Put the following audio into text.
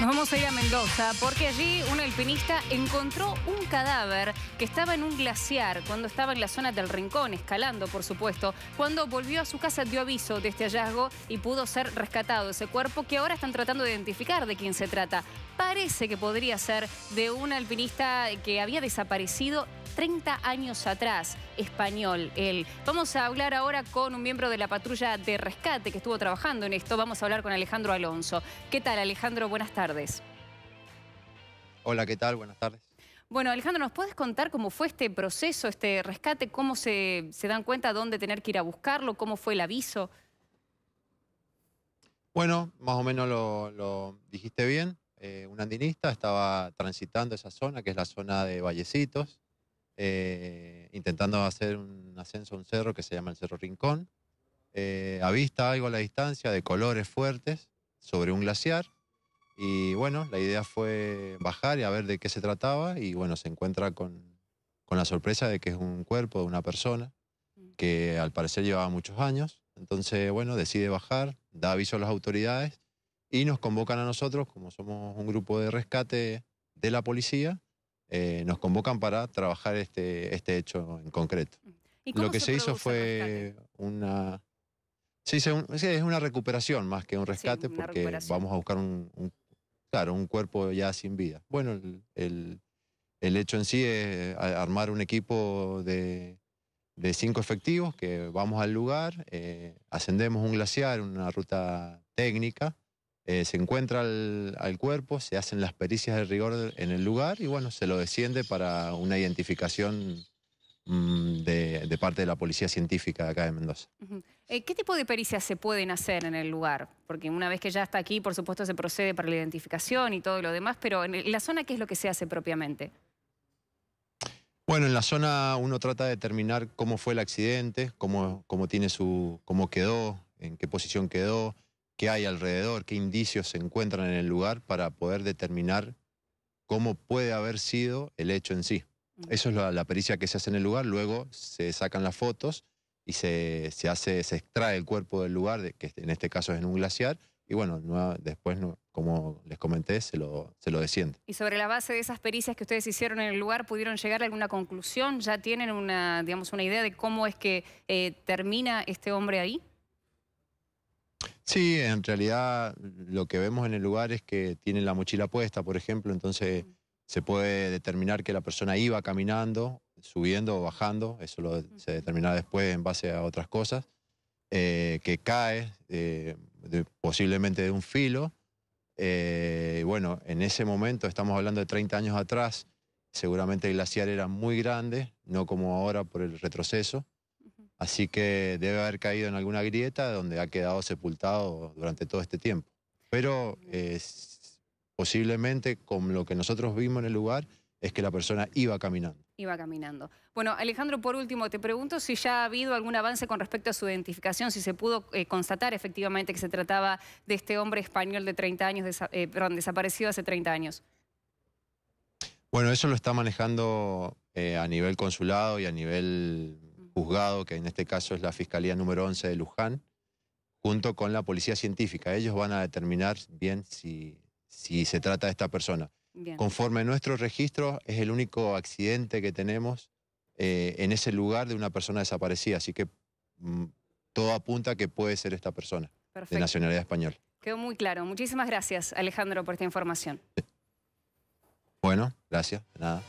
Nos vamos a ir a Mendoza porque allí un alpinista encontró un cadáver que estaba en un glaciar cuando estaba en la zona del Rincón, escalando por supuesto. Cuando volvió a su casa dio aviso de este hallazgo y pudo ser rescatado ese cuerpo que ahora están tratando de identificar de quién se trata. Parece que podría ser de un alpinista que había desaparecido 30 años atrás, español él. Vamos a hablar ahora con un miembro de la patrulla de rescate que estuvo trabajando en esto. Vamos a hablar con Alejandro Alonso. ¿Qué tal, Alejandro? Buenas tardes. Hola, ¿qué tal? Buenas tardes. Bueno, Alejandro, ¿nos puedes contar cómo fue este proceso, este rescate? ¿Cómo se, dan cuenta dónde tener que ir a buscarlo? ¿Cómo fue el aviso? Bueno, más o menos lo, dijiste bien. Eh, un andinista estaba transitando esa zona, que es la zona de Vallecitos. Eh, intentando hacer un ascenso a un cerro que se llama el Cerro Rincón. Eh, a vista algo a la distancia, de colores fuertes, sobre un glaciar. Y bueno, la idea fue bajar y a ver de qué se trataba. Y bueno, se encuentra con, con la sorpresa de que es un cuerpo de una persona que al parecer llevaba muchos años. Entonces, bueno, decide bajar, da aviso a las autoridades y nos convocan a nosotros, como somos un grupo de rescate de la policía, eh, nos convocan para trabajar este, este hecho en concreto. Lo que se, hizo fue una... Sí, es una recuperación más que un rescate porque vamos a buscar un, claro, un cuerpo ya sin vida. Bueno, el, hecho en sí es armar un equipo de, cinco efectivos que vamos al lugar, eh, ascendemos un glaciar, una ruta técnica, eh, se encuentra al, cuerpo, se hacen las pericias de rigor en el lugar y bueno, se lo desciende para una identificación mm, de, parte de la policía científica de acá de Mendoza. Eh, ¿Qué tipo de pericias se pueden hacer en el lugar? Porque una vez que ya está aquí, por supuesto, se procede para la identificación y todo lo demás, pero en la zona, ¿qué es lo que se hace propiamente? Bueno, en la zona uno trata de determinar cómo fue el accidente, cómo, cómo, tiene su, cómo quedó, en qué posición quedó, qué hay alrededor, qué indicios se encuentran en el lugar para poder determinar cómo puede haber sido el hecho en sí. Eso es la, pericia que se hace en el lugar, luego se sacan las fotos y se, hace, se extrae el cuerpo del lugar, que en este caso es en un glaciar, y bueno, después, como les comenté, se lo, se lo desciende. Y sobre la base de esas pericias que ustedes hicieron en el lugar, ¿pudieron llegar a alguna conclusión? ¿Ya tienen una, digamos, una idea de cómo es que eh, termina este hombre ahí? Sí, en realidad lo que vemos en el lugar es que tiene la mochila puesta, por ejemplo, entonces se puede determinar que la persona iba caminando, subiendo o bajando, eso se determina después en base a otras cosas, eh, que cae eh, posiblemente de un filo. Eh, bueno, en ese momento, estamos hablando de 30 años atrás, seguramente el glaciar era muy grande, no como ahora por el retroceso. Así que debe haber caído en alguna grieta donde ha quedado sepultado durante todo este tiempo. Pero posiblemente con lo que nosotros vimos en el lugar es que la persona iba caminando. Iba caminando. Bueno, Alejandro, por último, te pregunto si ya ha habido algún avance con respecto a su identificación, si se pudo eh, constatar efectivamente que se trataba de este hombre español de 30 años, eh, perdón, desaparecido hace 30 años. Bueno, eso lo está manejando eh, a nivel consulado y a nivel juzgado, que en este caso es la Fiscalía número 11 de Luján, junto con la Policía Científica. Ellos van a determinar bien si, si se trata de esta persona. Conforme a nuestro registro, es el único accidente que tenemos eh, en ese lugar de una persona desaparecida, así que mm, todo apunta a que puede ser esta persona de nacionalidad española. Quedó muy claro. Muchísimas gracias, Alejandro, por esta información. Bueno, gracias. Nada.